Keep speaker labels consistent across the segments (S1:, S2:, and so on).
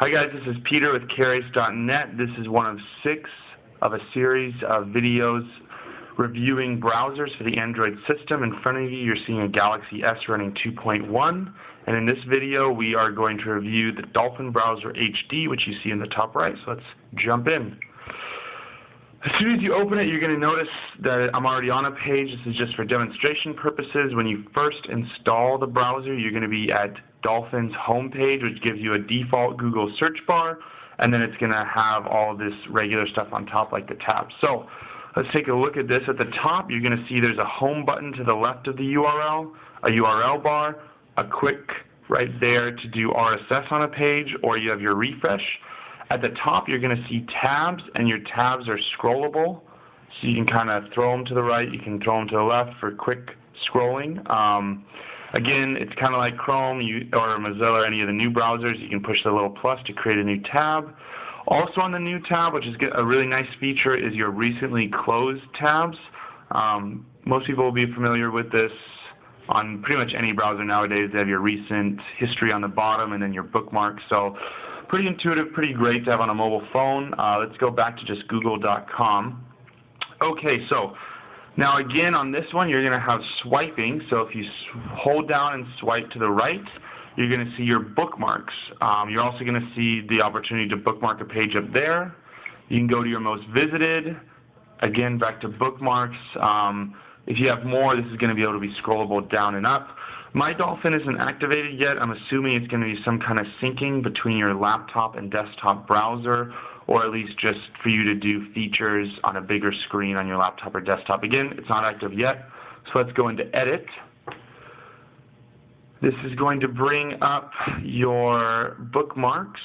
S1: Hi guys, this is Peter with CareAce.net. This is one of six of a series of videos reviewing browsers for the Android system. In front of you, you're seeing a Galaxy S running 2.1. And in this video, we are going to review the Dolphin Browser HD, which you see in the top right. So let's jump in. As soon as you open it, you're going to notice that I'm already on a page. This is just for demonstration purposes. When you first install the browser, you're going to be at Dolphin's homepage, which gives you a default Google search bar, and then it's going to have all this regular stuff on top like the tabs. So let's take a look at this. At the top, you're going to see there's a home button to the left of the URL, a URL bar, a quick right there to do RSS on a page, or you have your refresh. At the top, you're going to see tabs, and your tabs are scrollable. So you can kind of throw them to the right, you can throw them to the left for quick scrolling. Um, Again, it's kind of like Chrome you, or Mozilla or any of the new browsers. You can push the little plus to create a new tab. Also on the new tab, which is a really nice feature, is your recently closed tabs. Um, most people will be familiar with this on pretty much any browser nowadays. They have your recent history on the bottom and then your bookmarks. So pretty intuitive, pretty great to have on a mobile phone. Uh, let's go back to just google.com. Okay, so now again, on this one, you're going to have swiping. So if you hold down and swipe to the right, you're going to see your bookmarks. Um, you're also going to see the opportunity to bookmark a page up there. You can go to your most visited. Again, back to bookmarks. Um, if you have more, this is going to be able to be scrollable down and up. My Dolphin isn't activated yet. I'm assuming it's going to be some kind of syncing between your laptop and desktop browser or at least just for you to do features on a bigger screen on your laptop or desktop. Again, it's not active yet, so let's go into Edit. This is going to bring up your bookmarks.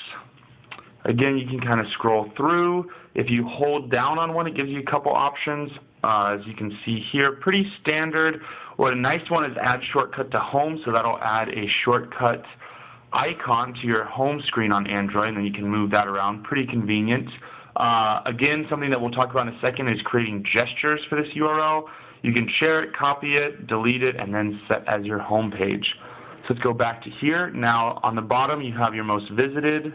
S1: Again, you can kind of scroll through. If you hold down on one, it gives you a couple options. Uh, as you can see here, pretty standard. What a nice one is add shortcut to home, so that'll add a shortcut icon to your home screen on Android, and then you can move that around. Pretty convenient. Uh, again, something that we'll talk about in a second is creating gestures for this URL. You can share it, copy it, delete it, and then set as your home page. So let's go back to here. Now on the bottom you have your most visited.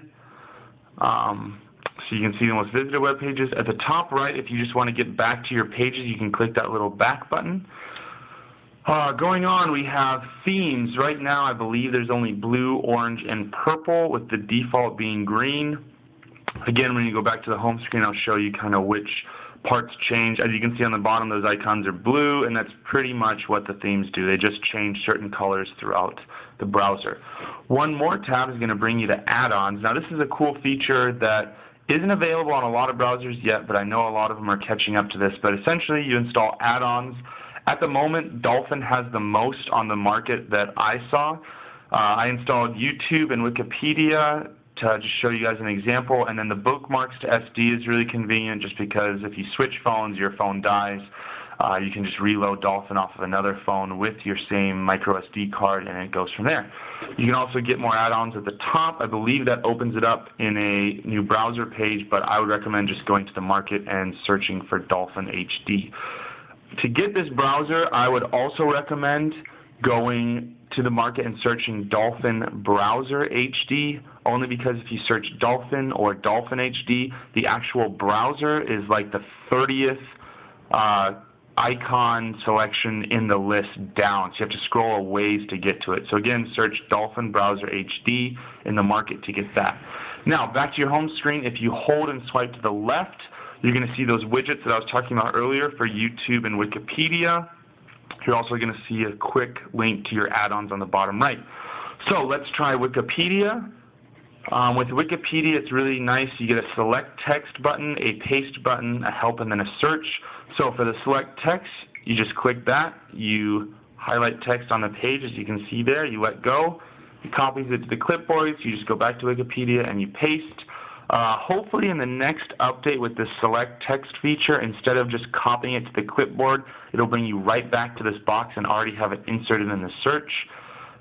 S1: Um, so you can see the most visited web pages. At the top right, if you just want to get back to your pages, you can click that little back button. Uh, going on, we have themes. Right now, I believe there's only blue, orange, and purple, with the default being green. Again, when you go back to the home screen, I'll show you kind of which parts change. As you can see on the bottom, those icons are blue, and that's pretty much what the themes do. They just change certain colors throughout the browser. One more tab is going to bring you to add-ons. Now, this is a cool feature that isn't available on a lot of browsers yet, but I know a lot of them are catching up to this. But essentially, you install add-ons at the moment, Dolphin has the most on the market that I saw. Uh, I installed YouTube and Wikipedia to just show you guys an example, and then the bookmarks to SD is really convenient just because if you switch phones, your phone dies. Uh, you can just reload Dolphin off of another phone with your same micro SD card, and it goes from there. You can also get more add-ons at the top. I believe that opens it up in a new browser page, but I would recommend just going to the market and searching for Dolphin HD to get this browser, I would also recommend going to the market and searching Dolphin Browser HD, only because if you search Dolphin or Dolphin HD, the actual browser is like the 30th uh, icon selection in the list down. So you have to scroll a ways to get to it. So again, search Dolphin Browser HD in the market to get that. Now, back to your home screen. If you hold and swipe to the left, you're going to see those widgets that I was talking about earlier for YouTube and Wikipedia. You're also going to see a quick link to your add-ons on the bottom right. So let's try Wikipedia. Um, with Wikipedia, it's really nice. You get a select text button, a paste button, a help, and then a search. So for the select text, you just click that. You highlight text on the page, as you can see there. You let go. It copies it to the clipboard. So you just go back to Wikipedia and you paste. Uh, hopefully in the next update with the select text feature, instead of just copying it to the clipboard, it'll bring you right back to this box and already have it inserted in the search.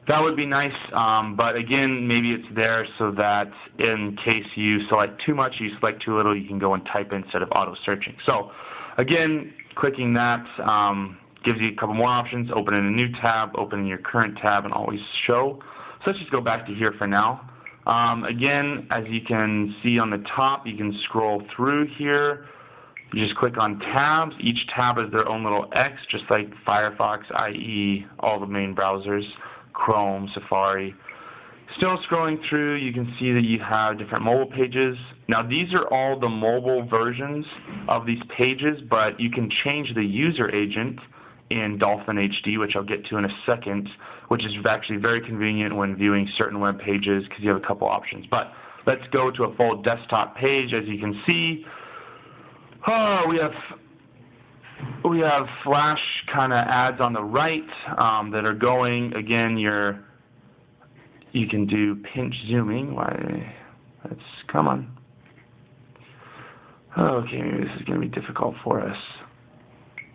S1: That would be nice, um, but again, maybe it's there so that in case you select too much, you select too little, you can go and type instead of auto searching. So again, clicking that um, gives you a couple more options, open in a new tab, open in your current tab, and always show. So let's just go back to here for now. Um, again, as you can see on the top, you can scroll through here. You just click on tabs. Each tab has their own little X, just like Firefox, IE, all the main browsers, Chrome, Safari. Still scrolling through, you can see that you have different mobile pages. Now these are all the mobile versions of these pages, but you can change the user agent in Dolphin HD, which I'll get to in a second, which is actually very convenient when viewing certain web pages because you have a couple options. But let's go to a full desktop page. As you can see, oh, we have we have flash kind of ads on the right um, that are going. Again, your you can do pinch zooming. Why? Let's come on. Okay, maybe this is going to be difficult for us.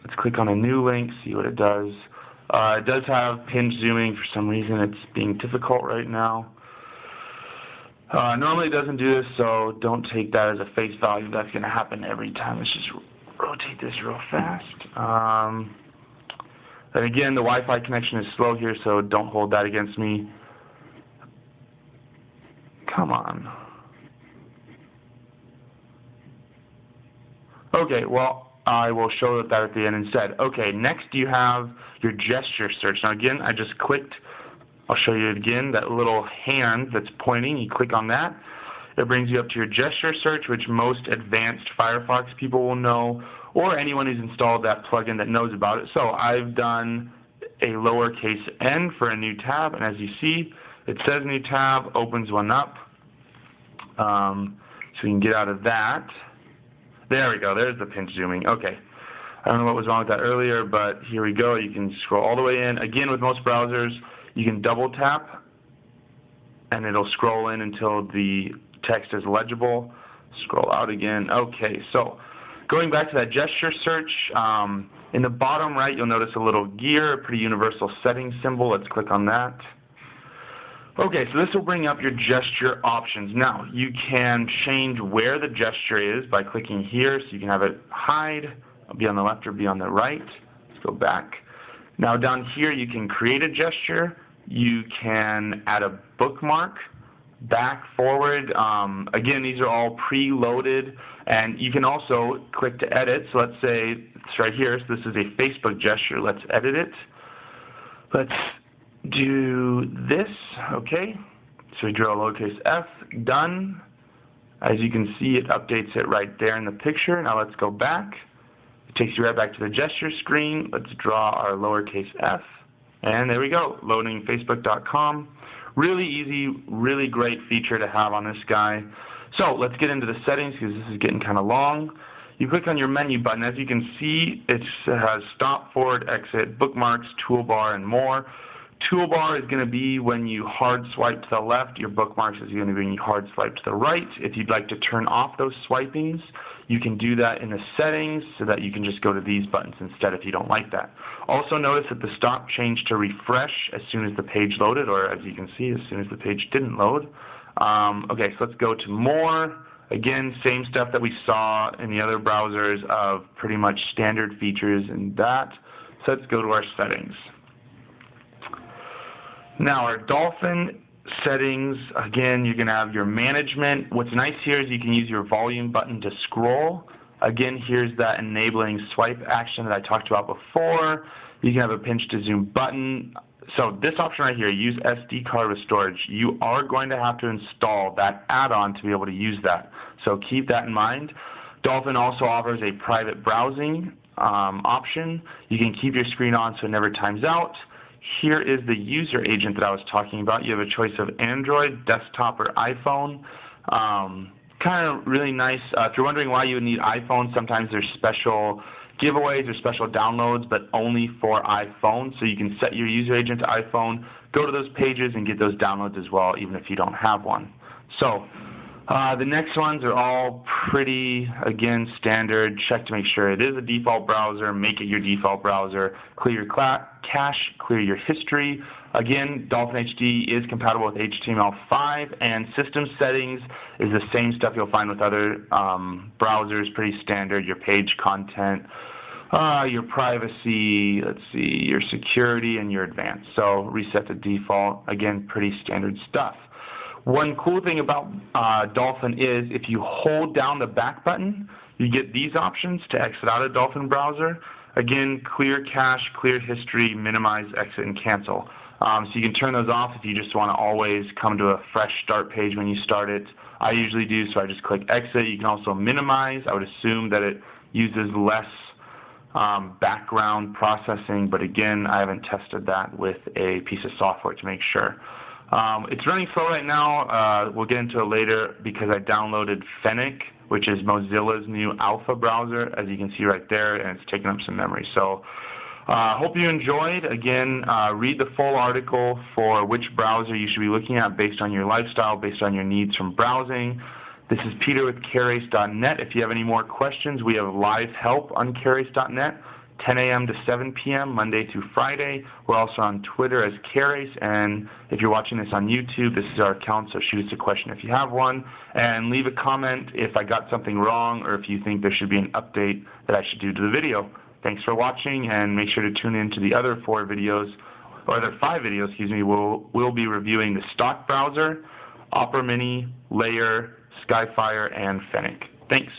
S1: Let's click on a new link, see what it does. Uh, it does have pinch zooming. For some reason, it's being difficult right now. Uh, normally it doesn't do this, so don't take that as a face value. That's going to happen every time. Let's just rotate this real fast. Um, and again, the Wi-Fi connection is slow here, so don't hold that against me. Come on. Okay, well, I will show that at the end instead. Okay, next you have your gesture search. Now again, I just clicked, I'll show you again, that little hand that's pointing, you click on that. It brings you up to your gesture search, which most advanced Firefox people will know, or anyone who's installed that plugin that knows about it. So I've done a lowercase n for a new tab, and as you see, it says new tab, opens one up. Um, so you can get out of that. There we go. There's the pinch zooming. Okay. I don't know what was wrong with that earlier, but here we go. You can scroll all the way in. Again, with most browsers, you can double tap, and it'll scroll in until the text is legible. Scroll out again. Okay, so going back to that gesture search, um, in the bottom right, you'll notice a little gear, a pretty universal setting symbol. Let's click on that. Okay, so this will bring up your gesture options. Now, you can change where the gesture is by clicking here, so you can have it hide, be on the left or be on the right. Let's go back. Now down here, you can create a gesture. You can add a bookmark, back, forward. Um, again, these are all preloaded, and you can also click to edit. So let's say it's right here. So this is a Facebook gesture. Let's edit it. Let's do this, okay? So we draw a lowercase f, done. As you can see, it updates it right there in the picture. Now let's go back. It takes you right back to the gesture screen. Let's draw our lowercase f. And there we go, loading facebook.com. Really easy, really great feature to have on this guy. So let's get into the settings because this is getting kind of long. You click on your menu button. As you can see, it has stop, forward, exit, bookmarks, toolbar, and more. Toolbar is going to be when you hard swipe to the left. Your bookmarks is going to be when you hard swipe to the right. If you'd like to turn off those swipings, you can do that in the settings so that you can just go to these buttons instead if you don't like that. Also notice that the stop changed to refresh as soon as the page loaded, or as you can see, as soon as the page didn't load. Um, okay, so let's go to more. Again, same stuff that we saw in the other browsers of pretty much standard features in that. So let's go to our settings. Now our Dolphin settings, again, you can have your management. What's nice here is you can use your volume button to scroll. Again, here's that enabling swipe action that I talked about before. You can have a pinch to zoom button. So this option right here, use SD card with storage, you are going to have to install that add-on to be able to use that. So keep that in mind. Dolphin also offers a private browsing um, option. You can keep your screen on so it never times out. Here is the user agent that I was talking about. You have a choice of Android, desktop, or iPhone. Um, kind of really nice. Uh, if you're wondering why you would need iPhone, sometimes there's special giveaways or special downloads, but only for iPhone. So you can set your user agent to iPhone, go to those pages, and get those downloads as well, even if you don't have one. So uh, the next ones are all pretty, again, standard. Check to make sure it is a default browser. Make it your default browser. Clear your cache. Clear your history. Again, Dolphin HD is compatible with HTML5, and system settings is the same stuff you'll find with other um, browsers. Pretty standard. Your page content. Uh, your privacy, let's see, your security, and your advanced. So reset to default. Again, pretty standard stuff. One cool thing about uh, Dolphin is if you hold down the back button, you get these options to exit out of Dolphin browser. Again, clear cache, clear history, minimize, exit, and cancel. Um, so you can turn those off if you just want to always come to a fresh start page when you start it. I usually do, so I just click exit. You can also minimize. I would assume that it uses less um, background processing, but again, I haven't tested that with a piece of software to make sure. Um, it's running slow right now. Uh, we'll get into it later because I downloaded Fennec, which is Mozilla's new alpha browser, as you can see right there, and it's taking up some memory. So I uh, hope you enjoyed. Again, uh, read the full article for which browser you should be looking at based on your lifestyle, based on your needs from browsing. This is Peter with CareAce.net. If you have any more questions, we have live help on CareAce.net. 10 a.m. to 7 p.m. Monday through Friday. We're also on Twitter as CareAce, and if you're watching this on YouTube, this is our account, so shoot us a question if you have one, and leave a comment if I got something wrong or if you think there should be an update that I should do to the video. Thanks for watching, and make sure to tune in to the other four videos, or other five videos, excuse me. We'll, we'll be reviewing the stock browser, Opera Mini, Layer, Skyfire, and Fennec. Thanks.